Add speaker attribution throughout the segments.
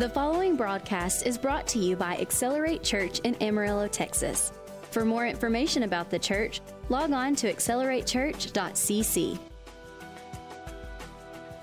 Speaker 1: The following broadcast is brought to you by Accelerate Church in Amarillo, Texas. For more information about the church, log on to acceleratechurch.cc.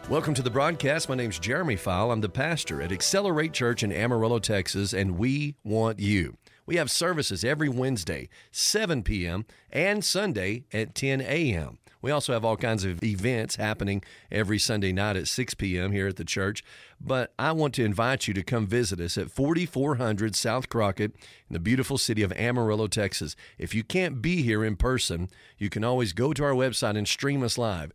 Speaker 2: Welcome to the broadcast. My name's Jeremy Fowle. I'm the pastor at Accelerate Church in Amarillo, Texas, and we want you. We have services every Wednesday, 7 p.m., and Sunday at 10 a.m. We also have all kinds of events happening every Sunday night at 6 p.m. here at the church. But I want to invite you to come visit us at 4400 South Crockett in the beautiful city of Amarillo, Texas. If you can't be here in person, you can always go to our website and stream us live.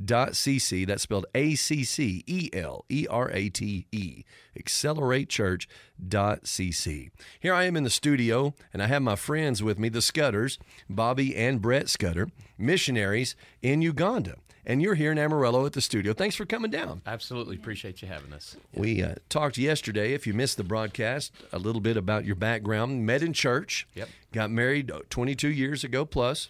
Speaker 2: AccelerateChurch.cc. That's spelled A C C E L E R A T E. AccelerateChurch.cc. Here I am in the studio, and I have my friends with me, the Scudders, Bobby and Brett Scudder, missionaries in Uganda and you're here in Amarillo at the studio. Thanks for coming down.
Speaker 3: Absolutely appreciate you having us.
Speaker 2: We uh, talked yesterday, if you missed the broadcast, a little bit about your background. Met in church.
Speaker 3: Yep.
Speaker 2: Got married uh, 22 years ago plus.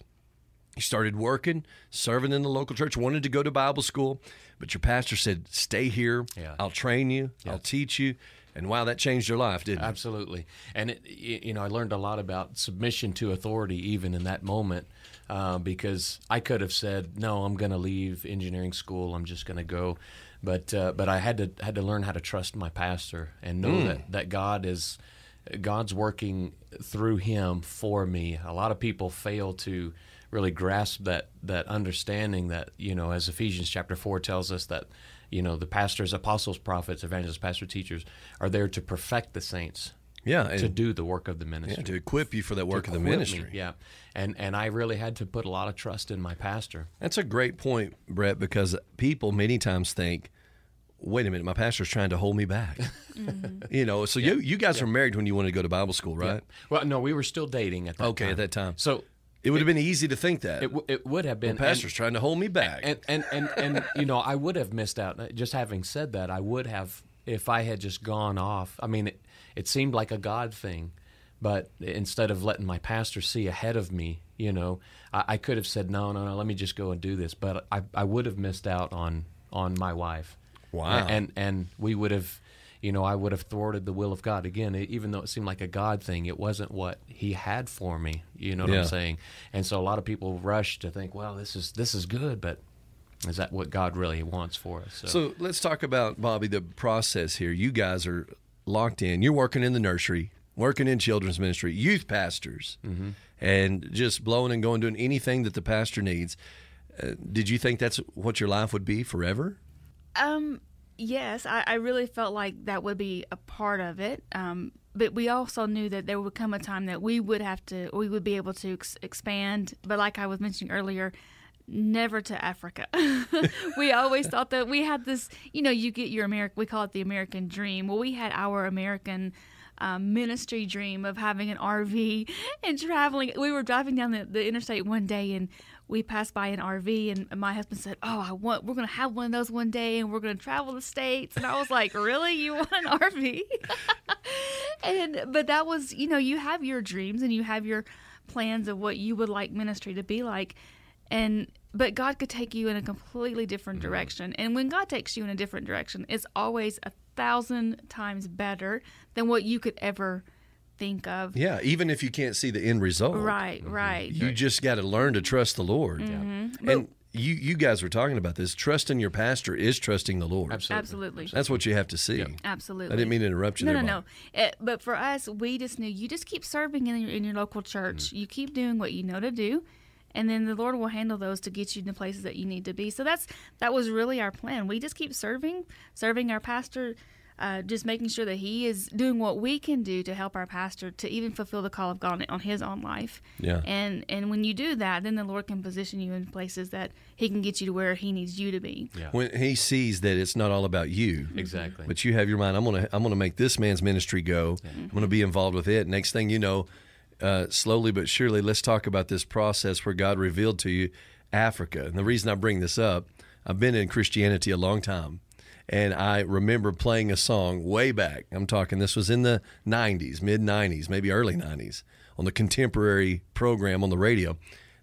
Speaker 2: You started working, serving in the local church, wanted to go to Bible school, but your pastor said, Stay here.
Speaker 3: Yeah.
Speaker 2: I'll train you, I'll teach you. And wow, that changed your life, didn't it?
Speaker 3: Absolutely. And, it, you know, I learned a lot about submission to authority even in that moment uh, because I could have said, no, I'm going to leave engineering school. I'm just going to go. But, uh, but I had to, had to learn how to trust my pastor and know
Speaker 2: Mm.
Speaker 3: that, that God is, God's working through him for me. A lot of people fail to really grasp that that understanding that you know as Ephesians chapter 4 tells us that you know the pastors apostles prophets evangelists pastor teachers are there to perfect the saints
Speaker 2: Yeah.
Speaker 3: to do the work of the ministry
Speaker 2: yeah, to equip you for that work of the
Speaker 3: equip me,
Speaker 2: ministry.
Speaker 3: yeah and and I really had to put a lot of trust in my pastor
Speaker 2: That's a great point, Brett, because people many times think, wait a minute, my pastor's trying to hold me back. Mm-hmm. You know, so you you guys were married when you wanted to go to Bible school, right?
Speaker 3: well no we were still dating at that
Speaker 2: Okay,
Speaker 3: time.
Speaker 2: at that time.
Speaker 3: so
Speaker 2: It would have been easy to think that.
Speaker 3: it, it would have been
Speaker 2: the pastor's trying to hold me back.
Speaker 3: and and and, and you know I would have missed out. Just having said that, I would have if I had just gone off. I mean, it, it seemed like a God thing, but instead of letting my pastor see ahead of me, you know, I, I could have said, no, no, no, let me just go and do this. But I, I would have missed out on on my wife.
Speaker 2: Wow.
Speaker 3: And and we would have. You know, I would have thwarted the will of God again, e, even though it seemed like a God thing. It wasn't what He had for me. You know what
Speaker 2: Yeah.
Speaker 3: I'm saying? And so a lot of people rush to think, "Well, this is this is good," but is that what God really wants for us?
Speaker 2: So let's talk about Bobby the process here. You guys are locked in. You're working in the nursery, working in children's ministry, youth pastors,
Speaker 3: Mm-hmm.
Speaker 2: and just blowing and going doing anything that the pastor needs. Uh, did you think that's what your life would be forever?
Speaker 4: Um, yes, I, I really felt like that would be a part of it. Um, but we also knew that there would come a time that we would have to, we would be able to ex- expand. But like I was mentioning earlier, never to Africa. we always thought that we had this, you know, you get your American, we call it the American dream. Well, we had our American um, ministry dream of having an RV and traveling. We were driving down the, the interstate one day and we passed by an RV and my husband said, "Oh, I want we're going to have one of those one day and we're going to travel the states." And I was like, "Really? You want an RV?" and but that was, you know, you have your dreams and you have your plans of what you would like ministry to be like. And but God could take you in a completely different mm-hmm. direction. And when God takes you in a different direction, it's always a thousand times better than what you could ever think of.
Speaker 2: Yeah, even if you can't see the end result.
Speaker 4: Right, right.
Speaker 2: You just got to learn to trust the Lord.
Speaker 4: Mm-hmm.
Speaker 2: And you you guys were talking about this. Trusting your pastor is trusting the Lord.
Speaker 3: absolutely,
Speaker 4: Absolutely.
Speaker 2: That's what you have to see.
Speaker 4: Absolutely.
Speaker 2: I didn't mean to interrupt you
Speaker 4: No,
Speaker 2: there.
Speaker 4: no,
Speaker 2: Bob.
Speaker 4: no. Uh, but for us, we just knew you just keep serving in your, in your local church.
Speaker 2: Mm-hmm.
Speaker 4: You keep doing what you know to do, and then the Lord will handle those to get you to the places that you need to be. So that's that was really our plan. We just keep serving, serving our pastor, uh, just making sure that he is doing what we can do to help our pastor to even fulfill the call of God on his own life.
Speaker 2: Yeah.
Speaker 4: And and when you do that, then the Lord can position you in places that He can get you to where He needs you to be.
Speaker 3: Yeah,
Speaker 2: When he sees that it's not all about you,
Speaker 3: exactly.
Speaker 2: but you have your mind. I'm gonna I'm gonna make this man's ministry go. I'm gonna be involved with it. Next thing you know, uh, slowly but surely, let's talk about this process where God revealed to you Africa. And the reason I bring this up, I've been in Christianity a long time, and I remember playing a song way back. I'm talking this was in the 90s, mid 90s, maybe early 90s, on the contemporary program on the radio.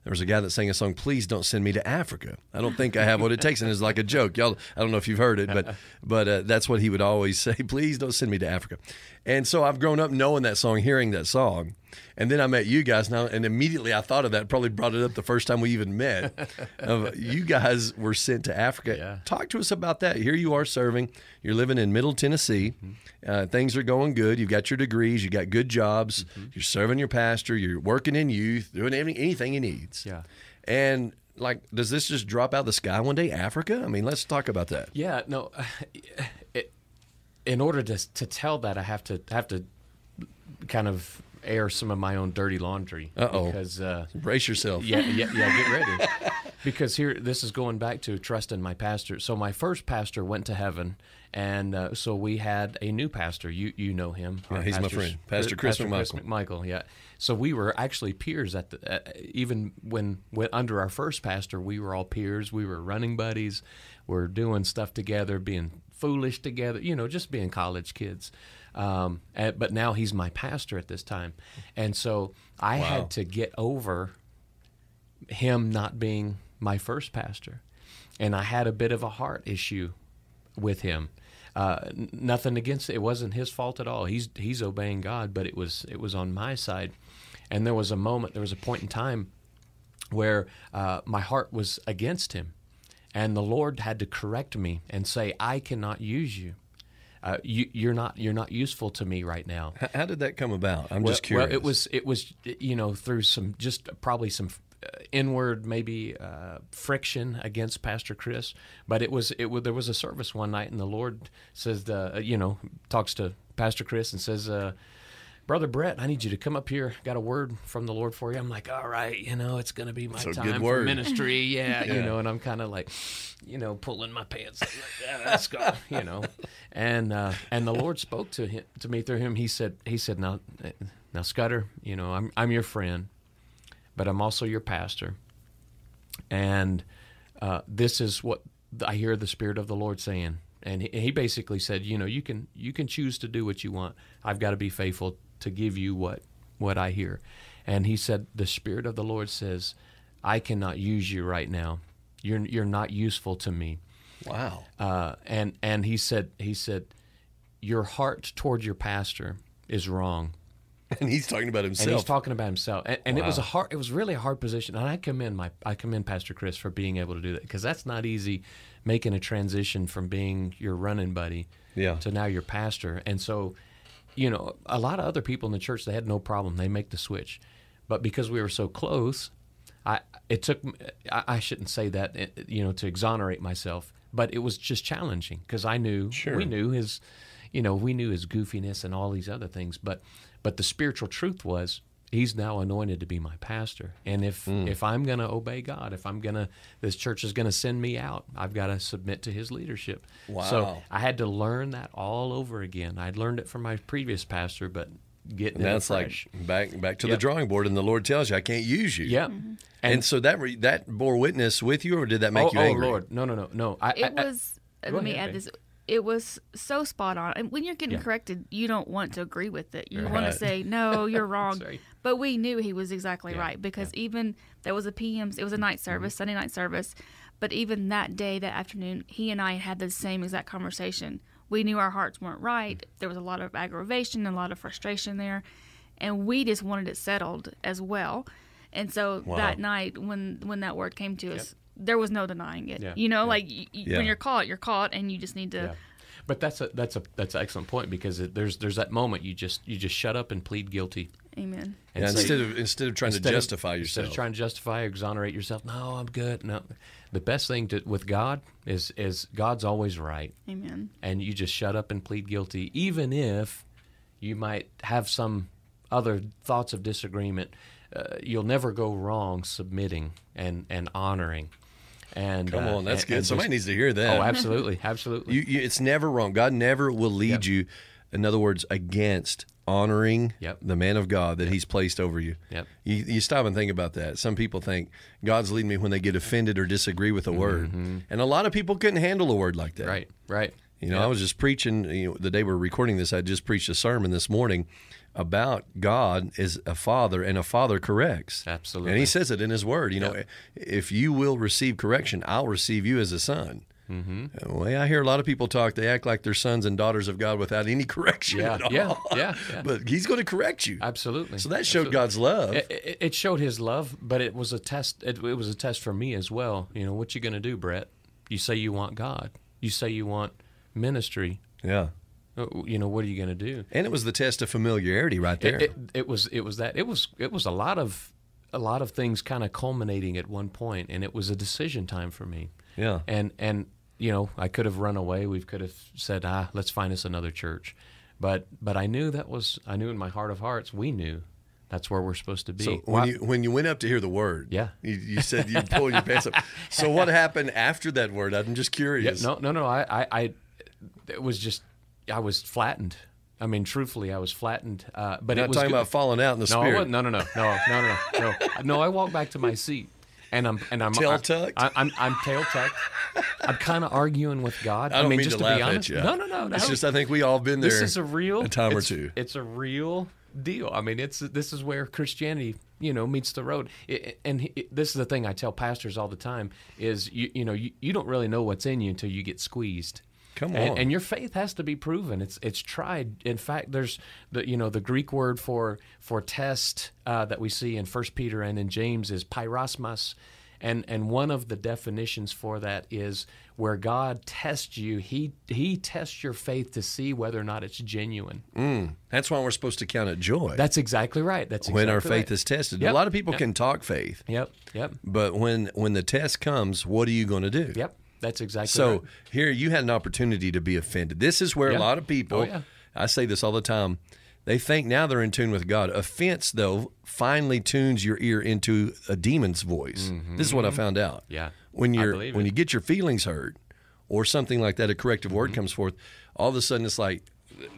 Speaker 2: there was a guy that sang a song, "Please don't send me to Africa." I don't think I have what it takes, and it's like a joke. Y'all, I don't know if you've heard it, but but uh, that's what he would always say. Please don't send me to Africa. And so I've grown up knowing that song, hearing that song, and then I met you guys now, and immediately I thought of that. Probably brought it up the first time we even met. Of you guys were sent to Africa.
Speaker 3: Yeah.
Speaker 2: Talk to us about that. Here you are serving. You're living in Middle Tennessee.
Speaker 3: Mm-hmm.
Speaker 2: Uh, things are going good. You've got your degrees. You got good jobs.
Speaker 3: Mm-hmm.
Speaker 2: You're serving your pastor. You're working in youth, doing any- anything he needs.
Speaker 3: Yeah.
Speaker 2: And like, does this just drop out of the sky one day? Africa? I mean, let's talk about that.
Speaker 3: Yeah, no. It, in order to to tell that, I have to have to kind of air some of my own dirty laundry.
Speaker 2: Uh-oh.
Speaker 3: Because uh,
Speaker 2: Brace yourself.
Speaker 3: yeah, yeah, yeah. Get ready. because here, this is going back to trust in my pastor. So my first pastor went to heaven, and uh, so we had a new pastor. You you know him.
Speaker 2: Yeah, he's my friend, Pastor Chris McMichael.
Speaker 3: McMichael, yeah. So we were actually peers at the uh, even when, when under our first pastor, we were all peers. We were running buddies. We're doing stuff together, being foolish together. You know, just being college kids. Um, and, but now he's my pastor at this time, and so I
Speaker 2: Wow.
Speaker 3: had to get over him not being my first pastor, and I had a bit of a heart issue with him. Uh, nothing against it. It wasn't his fault at all. He's he's obeying God, but it was it was on my side. And there was a moment, there was a point in time where uh, my heart was against him, and the Lord had to correct me and say, "I cannot use you. Uh, you you're not you're not useful to me right now."
Speaker 2: How did that come about? I'm
Speaker 3: Well-
Speaker 2: just curious.
Speaker 3: Well, it was it was you know through some just probably some inward maybe uh, friction against Pastor Chris, but it was it was there was a service one night and the Lord says the you know talks to Pastor Chris and says. Uh, Brother Brett, I need you to come up here. Got a word from the Lord for you. I'm like, all right, you know, it's going to be my
Speaker 2: good
Speaker 3: time for ministry. Yeah,
Speaker 2: Yeah.
Speaker 3: you know, and I'm kind of like, you know, pulling my pants. Like, yeah, let's go, you know. And uh, and the Lord spoke to him to me through him. He said, he said, now, now, Scudder, you know, I'm I'm your friend, but I'm also your pastor, and uh, this is what I hear the Spirit of the Lord saying. And he, he basically said, you know, you can you can choose to do what you want. I've got to be faithful to give you what what I hear. And he said, the Spirit of the Lord says, I cannot use you right now. You're you're not useful to me.
Speaker 2: wow.
Speaker 3: Uh, and and he said he said, your heart toward your pastor is wrong
Speaker 2: And he's talking about himself.
Speaker 3: and he's talking about himself. And, and it was a hard it was really a hard position. And i commend my i commend pastor chris for being able to do that because that's not easy making a transition from being your running buddy
Speaker 2: Yeah.
Speaker 3: to now your pastor. And so you know a lot of other people in the church they had no problem. They make the switch. But because we were so close i it took i, I shouldn't say that eh, you know to exonerate myself but it was just challenging because i knew
Speaker 2: Sure.
Speaker 3: we knew his you know we knew his goofiness and all these other things. But but the spiritual truth was he's now anointed to be my pastor and if
Speaker 2: Hmm.
Speaker 3: if i'm going to obey god if i'm going to this church is going to send me out i've got to submit to his leadership
Speaker 2: Wow.
Speaker 3: so i had to learn that all over again i'd learned it from my previous pastor but getting
Speaker 2: and that's like back back to the drawing board, and the Lord tells you, "I can't use you."
Speaker 3: yeah
Speaker 2: And, so that re- that bore witness with you, or did that make
Speaker 3: oh,
Speaker 2: you
Speaker 3: oh, lord no no no no I,
Speaker 4: It
Speaker 3: I- I-
Speaker 4: was.
Speaker 3: Go
Speaker 4: let me
Speaker 3: ahead,
Speaker 4: add
Speaker 3: babe.
Speaker 4: this. It was so spot on. And when you're getting
Speaker 3: Yeah.
Speaker 4: corrected, you don't want to agree with it. You want to say, "No, you're wrong." But we knew he was exactly
Speaker 3: Yeah,
Speaker 4: right because even there was a PM. It was a night mm-hmm. service, Sunday night service. But even that day, that afternoon, he and I had the same exact conversation. We knew our hearts weren't right. Mm. There was a lot of aggravation and a lot of frustration there, and we just wanted it settled as well. And so
Speaker 2: Wow.
Speaker 4: that night, when when that word came to us, there was no denying it.
Speaker 3: Yeah,
Speaker 4: You know,
Speaker 3: yeah.
Speaker 4: like y- y-
Speaker 2: Yeah.
Speaker 4: when you're caught, you're caught, and you just need to.
Speaker 3: Yeah. But that's a that's a that's an excellent point because it, there's there's that moment you just you just shut up and plead guilty.
Speaker 4: Amen.
Speaker 3: And
Speaker 2: Yeah,
Speaker 3: say-
Speaker 2: instead of instead of trying
Speaker 3: instead
Speaker 2: to
Speaker 3: of-
Speaker 2: yourself,
Speaker 3: Instead of trying to justify or exonerate yourself, no, I'm good. No, the best thing to, with God is is God's always right,
Speaker 4: Amen.
Speaker 3: and you just shut up and plead guilty, even if you might have some other thoughts of disagreement. Uh, you'll never go wrong submitting and and honoring. And
Speaker 2: Come
Speaker 3: uh,
Speaker 2: on, that's good. Somebody needs to hear that.
Speaker 3: Oh, absolutely, absolutely.
Speaker 2: You, you, it's never wrong. God never will lead
Speaker 3: Yep.
Speaker 2: you, in other words, against honoring
Speaker 3: Yep.
Speaker 2: the man of God that He's placed over you.
Speaker 3: Yep.
Speaker 2: you. You stop and think about that. Some people think God's leading me when they get offended or disagree with a word, and a lot of people couldn't handle a word like that.
Speaker 3: Mm-hmm. right, right.
Speaker 2: You know, I was just preaching. You know, the day we're recording this, I just preached a sermon this morning about God is a father, and a father corrects.
Speaker 3: Absolutely.
Speaker 2: And he says it in his word. You know, if you will receive correction, I'll receive you as a son. Mm-hmm. The way I hear a lot of people talk, they act like they're sons and daughters of God without any correction
Speaker 3: Yeah,
Speaker 2: at all.
Speaker 3: yeah, yeah, yeah.
Speaker 2: but he's going to correct you.
Speaker 3: Absolutely.
Speaker 2: So that showed
Speaker 3: Absolutely.
Speaker 2: God's love.
Speaker 3: It, it, it showed his love, but it was a test. It, it was a test for me as well. You know, what you going to do, Brett? You say you want God. You say you want ministry.
Speaker 2: yeah.
Speaker 3: Uh, You know, what are you going to do?
Speaker 2: And it was the test of familiarity right there.
Speaker 3: It, it, it was it was that it was it was a lot of a lot of things kind of culminating at one point, and it was a decision time for me.
Speaker 2: Yeah.
Speaker 3: And and you know, I could have run away. We could have said, ah, let's find us another church. But but I knew that was I knew in my heart of hearts we knew that's where we're supposed to be.
Speaker 2: So when you when you went up to hear the word,
Speaker 3: Yeah.
Speaker 2: you, you said you pulled your pants up. So what happened after that word? I'm just
Speaker 3: Yeah,
Speaker 2: curious.
Speaker 3: no, no, no. I, I, I, it was just, I was flattened. I mean, truthfully, I was flattened. Uh, but
Speaker 2: Not
Speaker 3: it was
Speaker 2: talking
Speaker 3: good.
Speaker 2: about falling out in the
Speaker 3: no, I
Speaker 2: spirit.
Speaker 3: wasn't. no, no, no, no, no, no, no, no. No, I walked back to my seat, and I'm, and I'm
Speaker 2: Tail tucked?
Speaker 3: I, I'm, I'm tail tucked. I'm kind of arguing with God.
Speaker 2: I don't
Speaker 3: mean,
Speaker 2: mean
Speaker 3: just
Speaker 2: to
Speaker 3: to, be honest. No, no, no, no.
Speaker 2: It's just I think we all been there.
Speaker 3: this is a real
Speaker 2: a time or two.
Speaker 3: It's a real deal. I mean, it's this is where Christianity, you know, meets the road. It, and it, this is the thing I tell pastors all the time: is you, you know, you, you don't really know what's in you until you get squeezed.
Speaker 2: Come
Speaker 3: And,
Speaker 2: on.
Speaker 3: and your faith has to be proven. It's it's tried. In fact, there's the you know the Greek word for for test uh, that we see in First Peter and in James is peirasmos, and and one of the definitions for that is where God tests you. He he tests your faith to see whether or not it's genuine.
Speaker 2: That's why we're supposed to count it joy
Speaker 3: That's exactly right. That's
Speaker 2: when our faith
Speaker 3: right.
Speaker 2: is tested.
Speaker 3: Yep.
Speaker 2: A lot of people
Speaker 3: Yep.
Speaker 2: can talk faith,
Speaker 3: Yep. Yep.
Speaker 2: but when when the test comes, what are you going to do?
Speaker 3: Yep. That's exactly
Speaker 2: So
Speaker 3: right.
Speaker 2: here you had an opportunity to be offended. This is where
Speaker 3: Yeah.
Speaker 2: a lot of people,
Speaker 3: Oh, yeah.
Speaker 2: I say this all the time, they think now they're in tune with God. Offense, though, finally tunes your ear into a demon's voice. This is what I found out.
Speaker 3: Mm-hmm. Yeah.
Speaker 2: When you're when
Speaker 3: it.
Speaker 2: you get your feelings hurt or something like that, a corrective
Speaker 3: Mm-hmm.
Speaker 2: word comes forth, all of a sudden it's like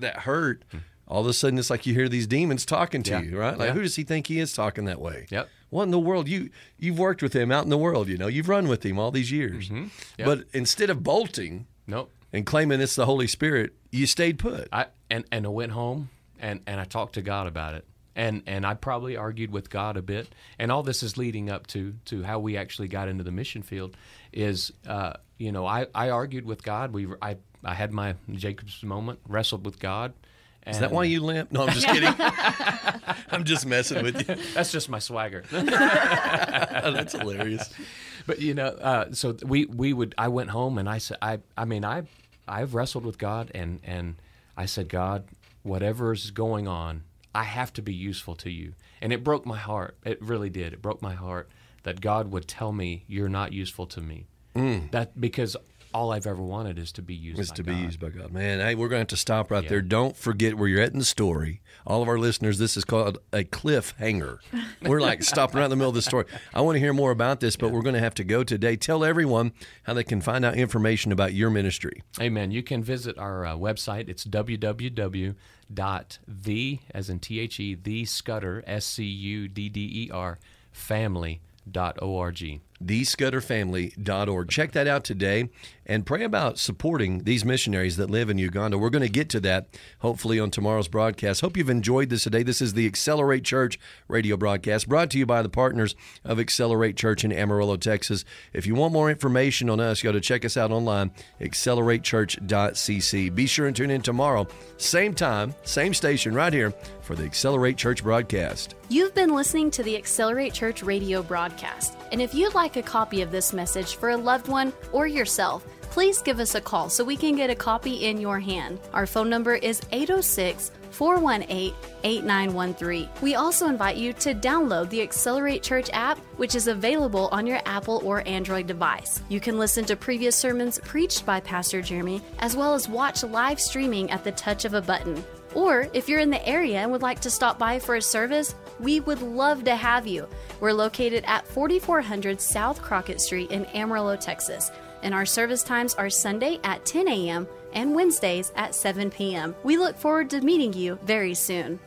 Speaker 2: that hurt. All of a sudden it's like you hear these demons talking to
Speaker 3: Yeah.
Speaker 2: you, right? Like
Speaker 3: Yeah.
Speaker 2: who does he think he is talking that way?
Speaker 3: Yep.
Speaker 2: What in the world? You you've worked with him out in the world, you know. You've run with him all these years.
Speaker 3: Mm-hmm. Yep.
Speaker 2: But instead of bolting
Speaker 3: Nope.
Speaker 2: and claiming it's the Holy Spirit, you stayed put.
Speaker 3: I and and I went home and and I talked to God about it. And and I probably argued with God a bit. And all this is leading up to to how we actually got into the mission field is uh, you know, I I argued with God. We I I had my Jacob's moment, wrestled with God. And
Speaker 2: Is that why you limp? No, I'm just kidding. I'm just messing with you.
Speaker 3: That's just my swagger.
Speaker 2: That's hilarious.
Speaker 3: But you know, uh, so we we would. I went home and I said, I I mean, I I've wrestled with God and and I said, God, whatever's going on, I have to be useful to you. And it broke my heart. It really did. It broke my heart that God would tell me you're not useful to me. That because all I've ever wanted is to be used.
Speaker 2: Is
Speaker 3: by
Speaker 2: to be used by God. Man, hey, we're going to have to stop right
Speaker 3: Yeah.
Speaker 2: there. Don't forget where you're at in the story. All of our listeners, this is called a cliffhanger. We're like stopping right in the middle of the story. I want to hear more about this, but we're going to have to go today. Tell everyone how they can find out information about your ministry.
Speaker 3: Amen. You can visit our uh, website. It's www.the, as in T-H-E, the Scudder, S-C-U-D-D-E-R, family.org.
Speaker 2: thescudderfamily.org. Check that out today and pray about supporting these missionaries that live in Uganda. We're going to get to that hopefully on tomorrow's broadcast. Hope you've enjoyed this today. This is the Accelerate Church radio broadcast brought to you by the partners of Accelerate Church in Amarillo, Texas. If you want more information on us, go to check us out online, acceleratechurch.cc. Be sure and tune in tomorrow, same time, same station, right here for the Accelerate Church broadcast.
Speaker 1: You've been listening to the Accelerate Church radio broadcast. And if you'd like a copy of this message for a loved one or yourself, please give us a call so we can get a copy in your hand. Our phone number is 806 418 8913. We also invite you to download the Accelerate Church app, which is available on your Apple or Android device. You can listen to previous sermons preached by Pastor Jeremy, as well as watch live streaming at the touch of a button. Or if you're in the area and would like to stop by for a service, we would love to have you. We're located at 4400 South Crockett Street in Amarillo, Texas, and our service times are Sunday at 10 a.m. and Wednesdays at 7 p.m. We look forward to meeting you very soon.